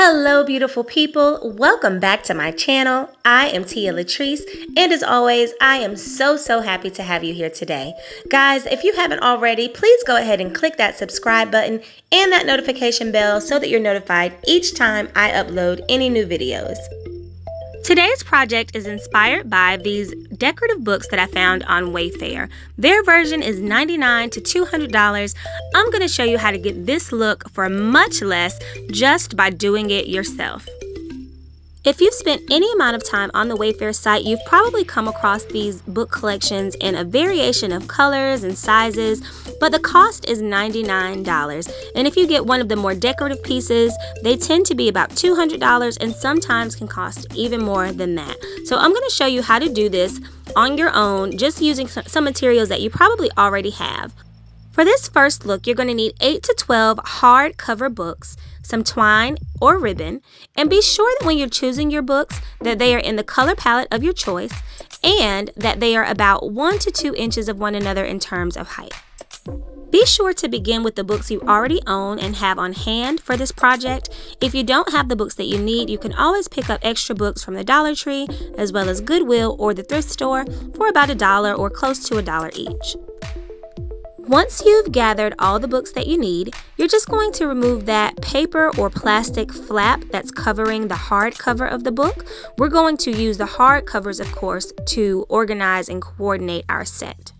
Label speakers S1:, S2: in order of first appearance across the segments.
S1: Hello, beautiful people. Welcome back to my channel. I am Tia Latrice, and as always, I am so, so happy to have you here today. Guys, if you haven't already, please go ahead and click that subscribe button and that notification bell so that you're notified each time I upload any new videos. Today's project is inspired by these decorative books that I found on Wayfair. Their version is 99 to $200. I'm going to show you how to get this look for much less just by doing it yourself. If you've spent any amount of time on the Wayfair site, you've probably come across these book collections in a variation of colors and sizes, but the cost is $99. And if you get one of the more decorative pieces, they tend to be about $200 and sometimes can cost even more than that. So I'm going to show you how to do this on your own, just using some materials that you probably already have. For this first look, you're going to need 8 to 12 hardcover books, some twine or ribbon, and be sure that when you're choosing your books that they are in the color palette of your choice and that they are about 1 to 2 inches of one another in terms of height. Be sure to begin with the books you already own and have on hand for this project. If you don't have the books that you need, you can always pick up extra books from the Dollar Tree as well as Goodwill or the thrift store for about a dollar or close to a dollar each. Once you've gathered all the books that you need, you're just going to remove that paper or plastic flap that's covering the hard cover of the book. We're going to use the hard covers, of course, to organize and coordinate our set.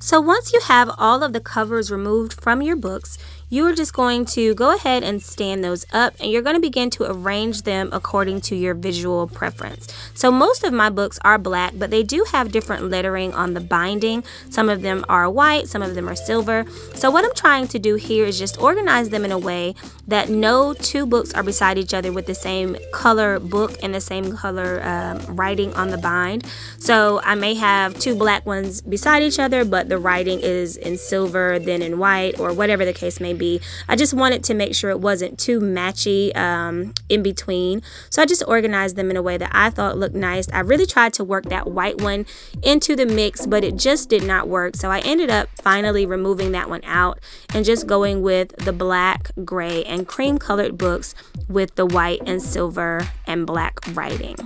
S1: So once you have all of the covers removed from your books, you are just going to go ahead and stand those up and you're going to begin to arrange them according to your visual preference. So most of my books are black, but they do have different lettering on the binding. Some of them are white, some of them are silver. So what I'm trying to do here is just organize them in a way that no two books are beside each other with the same color book and the same color um, writing on the bind. So I may have two black ones beside each other, but the writing is in silver, then in white, or whatever the case may be be. I just wanted to make sure it wasn't too matchy um, in between. So I just organized them in a way that I thought looked nice. I really tried to work that white one into the mix, but it just did not work. So I ended up finally removing that one out and just going with the black, gray, and cream colored books with the white and silver and black writing.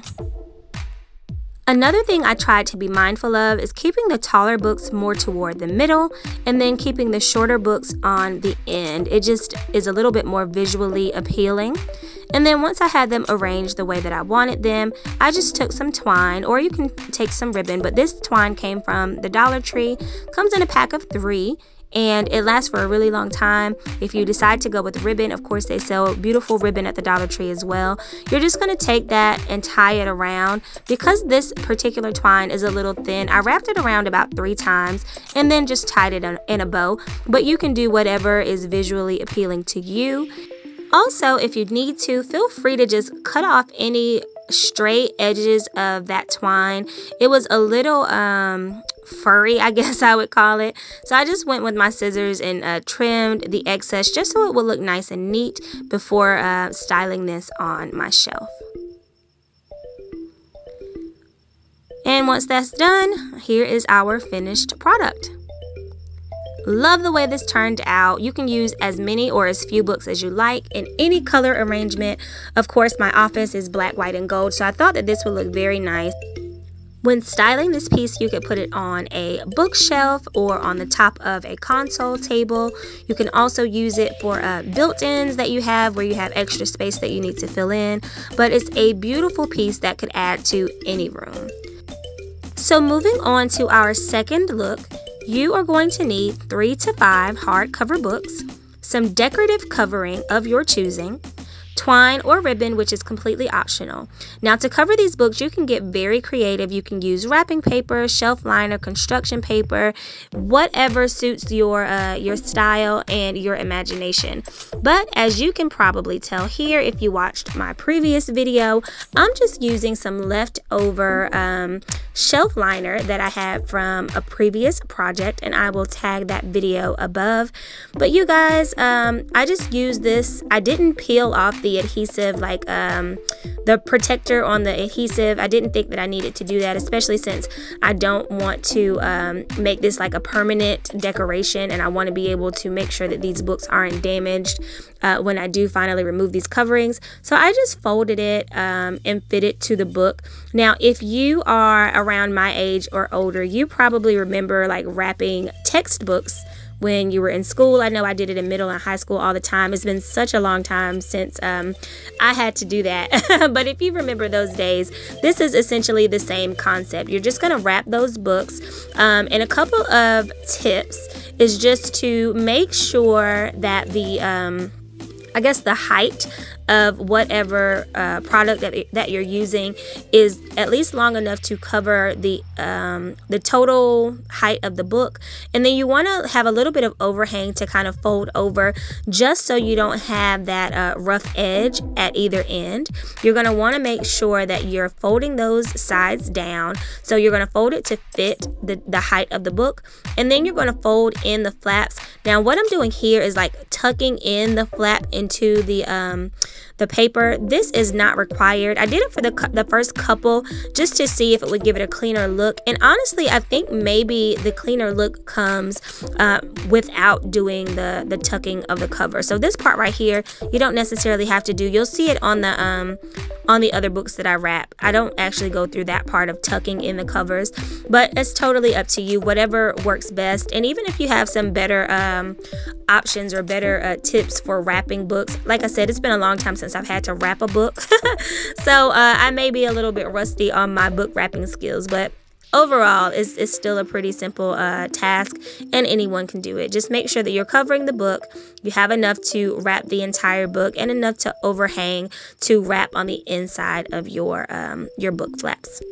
S1: Another thing I tried to be mindful of is keeping the taller books more toward the middle and then keeping the shorter books on the end. It just is a little bit more visually appealing. And then once I had them arranged the way that I wanted them, I just took some twine or you can take some ribbon, but this twine came from the Dollar Tree, comes in a pack of three and it lasts for a really long time. If you decide to go with ribbon, of course, they sell beautiful ribbon at the Dollar Tree as well. You're just going to take that and tie it around. Because this particular twine is a little thin, I wrapped it around about three times and then just tied it in a bow. But you can do whatever is visually appealing to you. Also, if you need to, feel free to just cut off any straight edges of that twine. It was a little um furry, I guess I would call it. So I just went with my scissors and uh, trimmed the excess just so it would look nice and neat before uh, styling this on my shelf. And once that's done, here is our finished product. Love the way this turned out. You can use as many or as few books as you like in any color arrangement. Of course, my office is black, white, and gold, so I thought that this would look very nice. When styling this piece, you could put it on a bookshelf or on the top of a console table. You can also use it for uh, built-ins that you have where you have extra space that you need to fill in. But it's a beautiful piece that could add to any room. So moving on to our second look, you are going to need three to five hardcover books, some decorative covering of your choosing, twine or ribbon, which is completely optional. Now, to cover these books, you can get very creative. You can use wrapping paper, shelf liner, construction paper, whatever suits your uh, your style and your imagination. But as you can probably tell here, if you watched my previous video, I'm just using some leftover um, shelf liner that I had from a previous project, and I will tag that video above. But you guys, um, I just used this. I didn't peel off the adhesive, like um, the protector on the adhesive. I didn't think that I needed to do that, especially since I don't want to um, make this like a permanent decoration and I want to be able to make sure that these books aren't damaged uh, when I do finally remove these coverings. So I just folded it um, and fit it to the book. Now, if you are around my age or older, you probably remember like wrapping textbooks when you were in school. I know I did it in middle and high school all the time. It's been such a long time since um, I had to do that. but if you remember those days, this is essentially the same concept. You're just going to wrap those books. Um, and a couple of tips is just to make sure that the um, I guess the height of whatever uh, product that, that you're using is at least long enough to cover the um, the total height of the book. And then you want to have a little bit of overhang to kind of fold over just so you don't have that uh, rough edge at either end. You're going to want to make sure that you're folding those sides down. So you're going to fold it to fit the, the height of the book and then you're going to fold in the flaps. Now what I'm doing here is like tucking in the flap into the um, the paper. This is not required. I did it for the, the first couple just to see if it would give it a cleaner look. And honestly, I think maybe the cleaner look comes uh, without doing the, the tucking of the cover. So this part right here, you don't necessarily have to do. You'll see it on the um, on the other books that I wrap. I don't actually go through that part of tucking in the covers, but it's totally up to you, whatever works best. And even if you have some better um, options or better uh, tips for wrapping books, like I said, it's been a long time since I've had to wrap a book. so uh, I may be a little bit rusty on my book wrapping skills, but overall it's, it's still a pretty simple uh, task and anyone can do it. Just make sure that you're covering the book. You have enough to wrap the entire book and enough to overhang to wrap on the inside of your um, your book flaps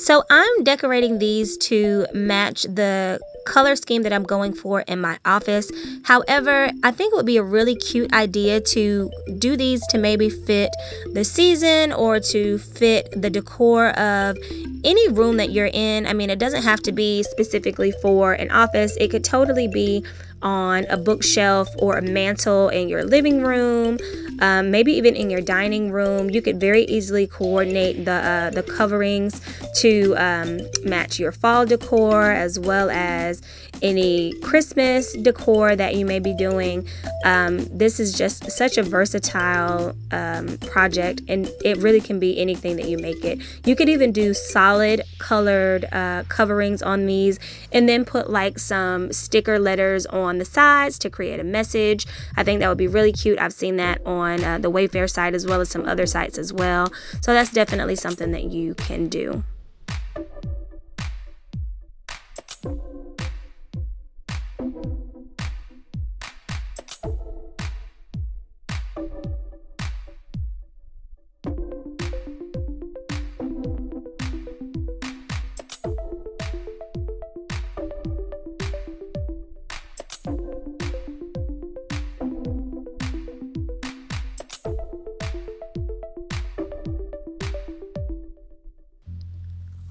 S1: so I'm decorating these to match the color scheme that I'm going for in my office. However, I think it would be a really cute idea to do these to maybe fit the season or to fit the decor of any room that you're in. I mean, it doesn't have to be specifically for an office, it could totally be on a bookshelf or a mantle in your living room, um, maybe even in your dining room. You could very easily coordinate the uh, the coverings to um, match your fall decor as well as any Christmas decor that you may be doing. Um, this is just such a versatile um, project, and it really can be anything that you make it. You could even do solid colored uh, coverings on these, and then put like some sticker letters on the sides to create a message. I think that would be really cute. I've seen that on uh, the Wayfair site as well as some other sites as well. So that's definitely something that you can do.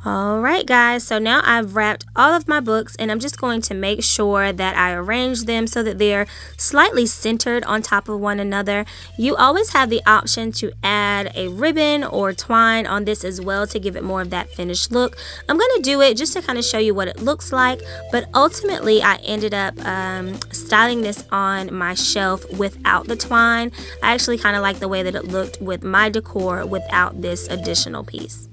S1: All right, guys, so now I've wrapped all of my books and I'm just going to make sure that I arrange them so that they're slightly centered on top of one another. You always have the option to add a ribbon or twine on this as well to give it more of that finished look. I'm going to do it just to kind of show you what it looks like, but ultimately I ended up um, styling this on my shelf without the twine. I actually kind of like the way that it looked with my decor without this additional piece.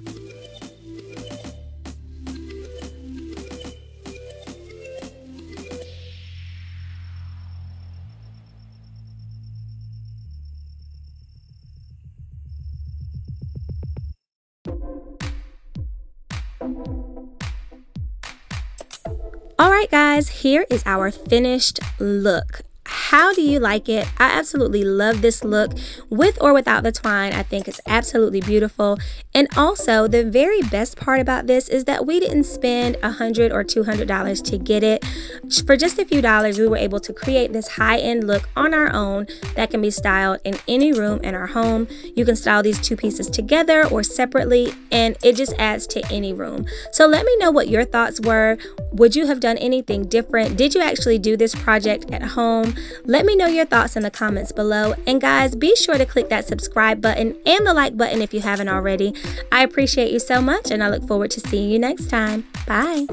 S1: All right, guys, here is our finished look. How do you like it? I absolutely love this look with or without the twine. I think it's absolutely beautiful. And also, the very best part about this is that we didn't spend a hundred or two hundred dollars to get it. For just a few dollars, we were able to create this high-end look on our own that can be styled in any room in our home. You can style these two pieces together or separately, and it just adds to any room. So let me know what your thoughts were. Would you have done anything different? Did you actually do this project at home? Let me know your thoughts in the comments below. And guys, be sure to click that subscribe button and the like button if you haven't already. I appreciate you so much and I look forward to seeing you next time. Bye.